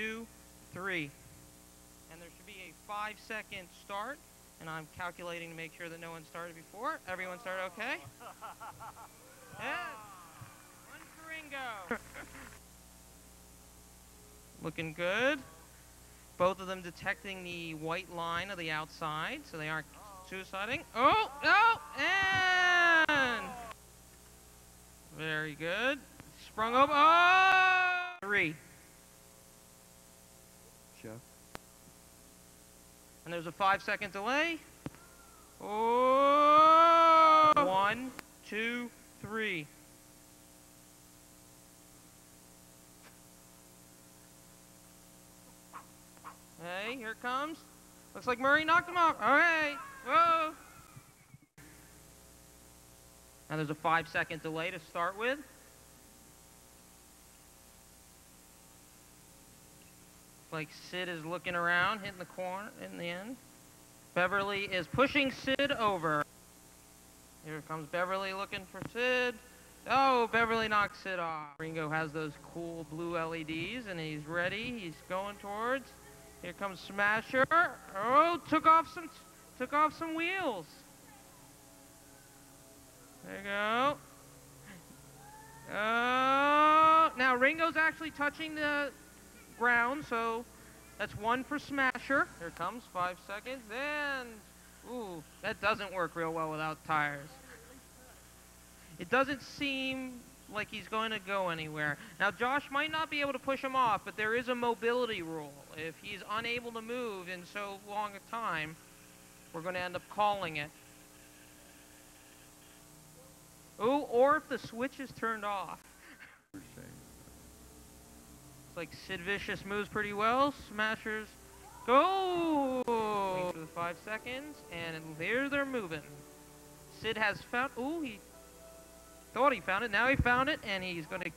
two, three. And there should be a five second start. And I'm calculating to make sure that no one started before. Everyone started okay? Yeah. One for Ringo. Looking good. Both of them detecting the white line of the outside, so they aren't suiciding. Oh, no, and oh. very good. Sprung over. Oh, three. And there's a five second delay. Oh, one, two, three. Hey, here it comes. Looks like Murray knocked him off. All right. Whoa. Now there's a five second delay to start with. Like Sid is looking around, hitting the corner in the end. Beverly is pushing Sid over. Here comes Beverly looking for Sid. Oh, Beverly knocks Sid off. Ringo has those cool blue LEDs and he's ready. He's going towards. Here comes Smasher. Oh, took off some took off some wheels. There you go. Oh, now Ringo's actually touching the ground, so that's one for Smasher. Here comes five seconds. And ooh, that doesn't work real well without tires. It doesn't seem like he's going to go anywhere. Now, Josh might not be able to push him off, but there is a mobility rule. If he's unable to move in so long a time, we're going to end up calling it. Ooh, or if the switch is turned off. Like Sid Vicious moves pretty well. Smashers go! For the five seconds, and there they're moving. Sid has found. Ooh, he thought he found it. Now he found it, and he's going to.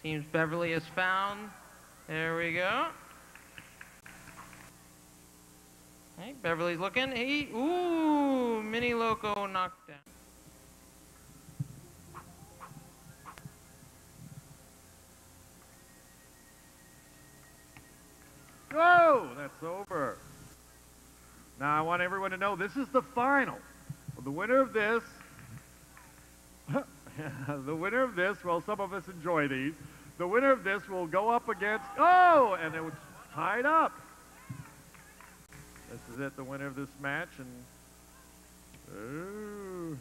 Seems Beverly has found. There we go. Hey, Beverly's looking. He, ooh, Mini Loco knocked down. Go! That's over. Now I want everyone to know this is the final. The winner of this, the winner of this, well, some of us enjoy these. The winner of this will go up against, oh, and it was tied up. This is it, the winner of this match, and, oh,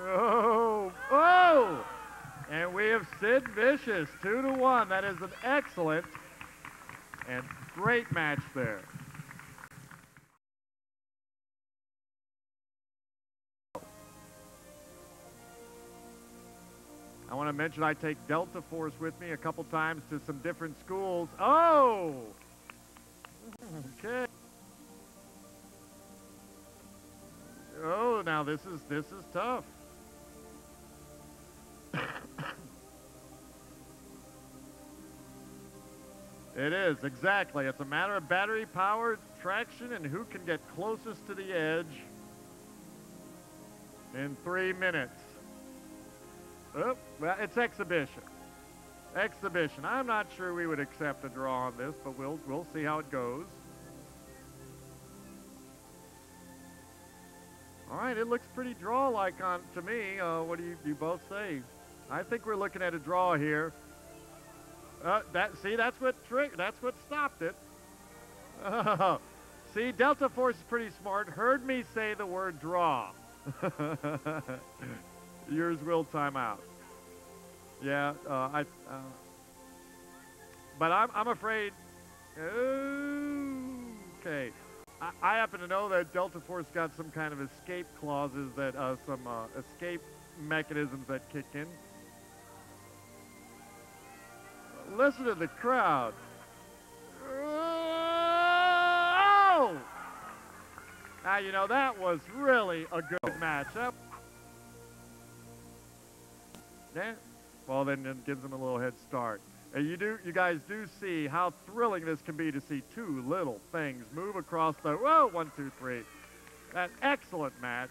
oh, oh, and we have Sid Vicious, two to one. That is an excellent and great match there. I want to mention I take Delta Force with me a couple times to some different schools. Oh! Okay. Oh, now this is this is tough. It is, exactly. It's a matter of battery power, traction, and who can get closest to the edge in three minutes. Oh, well, it's exhibition. Exhibition. I'm not sure we would accept a draw on this, but we'll we'll see how it goes. All right, it looks pretty draw-like on to me. Uh, what do you, you both say? I think we're looking at a draw here. Uh, that see, that's what trick. That's what stopped it. Uh, see, Delta Force is pretty smart. Heard me say the word draw. Yours will time out. Yeah, uh, I. Uh, but I'm I'm afraid. Okay. I, I, happen to know that Delta Force got some kind of escape clauses that uh, some uh, escape mechanisms that kick in. Listen to the crowd. Oh! Now you know that was really a good matchup. Yeah. Well, then it gives them a little head start. And you do, you guys do see how thrilling this can be to see two little things move across the, whoa, one, two, three. An excellent match.